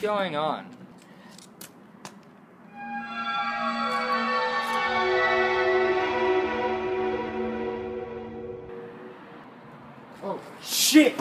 going on? Oh, shit!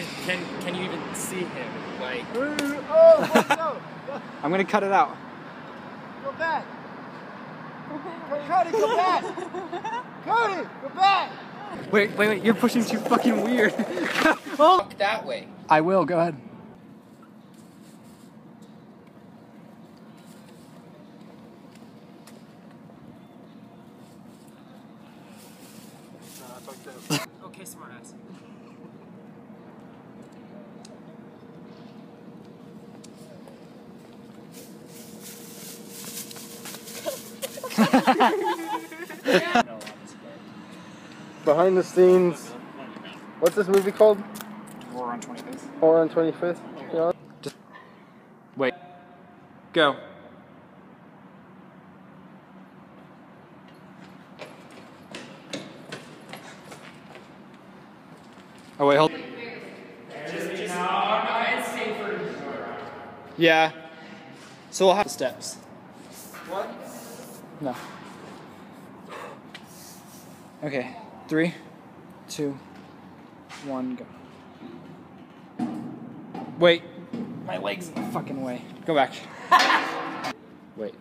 Can, can, can you even see him? Like, oh, oh I'm gonna cut it out. Go back! Cody, go back! Cody, go back! Wait, wait, wait, you're pushing too fucking weird. Oh. walk that way. I will, go ahead. Okay, smartass. Behind the scenes. What's this movie called? War on 25th. Horror on 25th? You know? Wait. Go. Oh wait, hold. Yeah. So we'll have steps. What? No. Okay. Three, two, one, go. Wait. My leg's in the fucking way. Go back. Wait.